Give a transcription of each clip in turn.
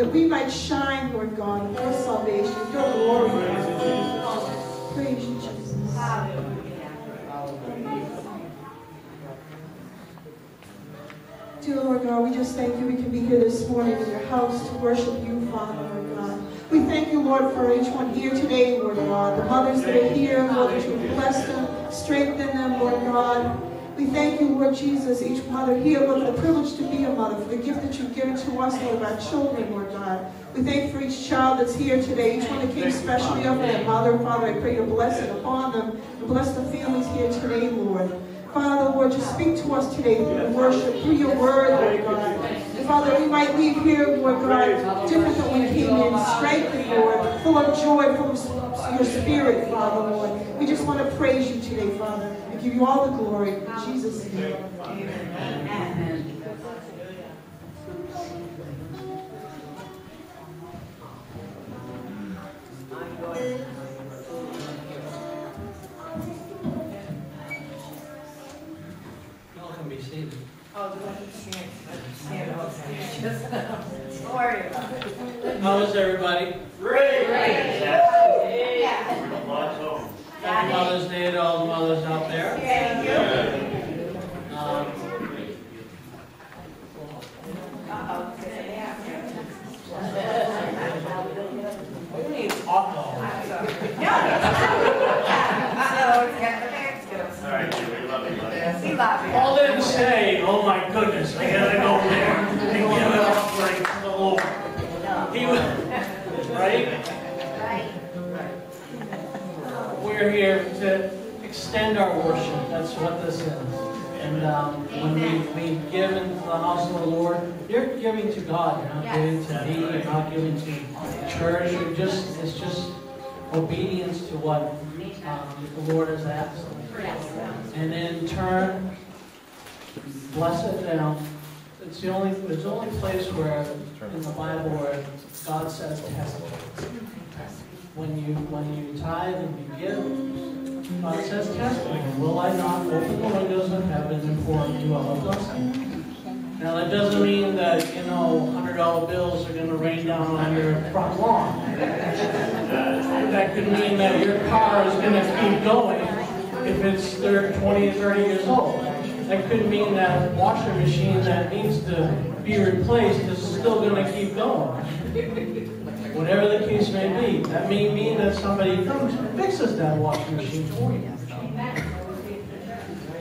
that we might shine, Lord God, your salvation, your glory. Praise you, Jesus. Dear Lord God, we just thank you we can be here this morning in your house to worship you, Father, Lord God. We thank you, Lord, for each one here today, Lord God. The mothers that are here, Lord, that you bless them, strengthen them, Lord God. We thank you, Lord Jesus, each mother here, Lord, for the privilege to be a mother, for the gift that you've given to us, Lord, our children, Lord God. We thank you for each child that's here today, each one that came specially up their mother. Father, I pray your blessing upon them, and bless the families here today, Lord. Father, Lord, just speak to us today through worship, through your word, Lord God. Father, we might leave here, Lord God, different than we came in, strengthened, Lord, full of joy, full of your spirit, Father, Lord. We just want to praise you today, Father, and give you all the glory. In Jesus' name. Amen. Y'all Don't worry about it. How is everybody? Great. Happy Mother's Day to all the mothers out there. Thank you. Um, Uh-oh. we need alcohol. So, get the next goes. All right, we love you, buddy. See, love you. Paul didn't say, oh my goodness, I gotta go there and give it up like the Lord. He was, right? We're here to extend our worship. That's what this is. And um, when we, we give into the house of the Lord, you're giving to God. You're not giving to me. You're not giving to church. You're just it's just obedience to what um, the Lord has asked. And in turn, bless it. It's the only it's the only place where in the Bible where God says test. When you when you tithe and you give, God says test me. Will I not open the windows of heaven and pour you out a blessing? Now that doesn't mean that you know hundred dollar bills are going to rain down on your front lawn. That could mean that your car is going to keep going if it's 30, 20 or 30 years old. That could mean that washer machine that needs to be replaced is still going to keep going. Whatever the case may be, that may mean that somebody comes and fixes that washing machine for you.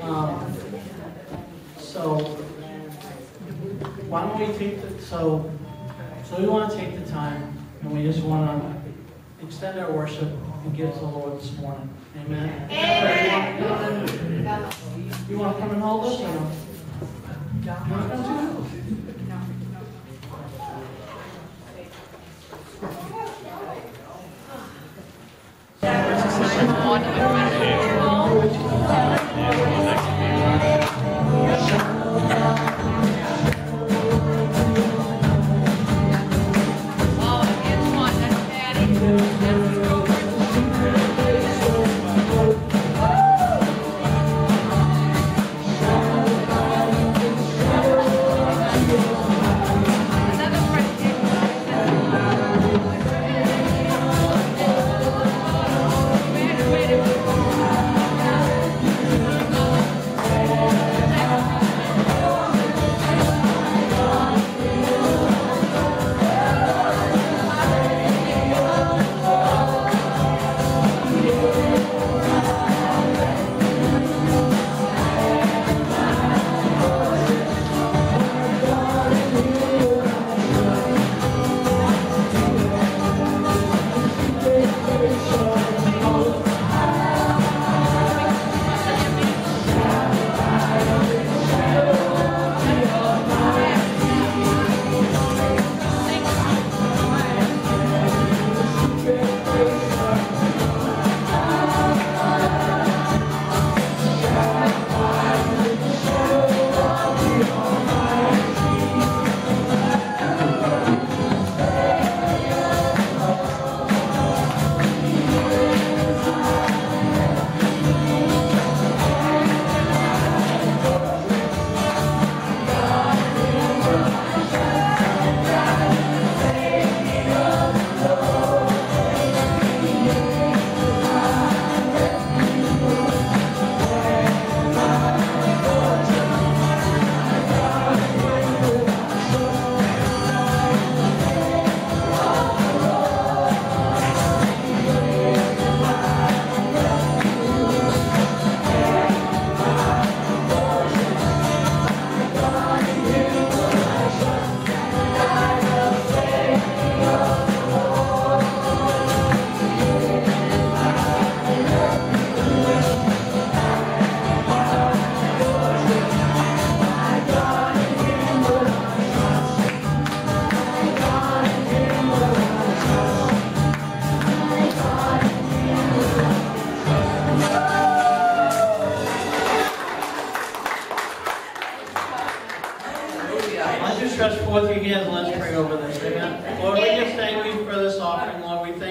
Um, so, why don't we take the, so, so we want to take the time and we just want to extend our worship and give to the Lord this morning. Amen. You want to come and hold us or no? You want to come too? Oh,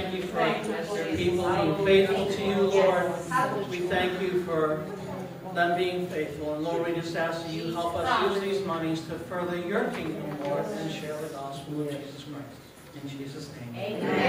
thank you for your people being faithful to you, Lord. We thank you for them being faithful. And Lord, we just ask that you help us use these monies to further your kingdom, Lord, and share the gospel of Jesus Christ. In Jesus' name. Amen.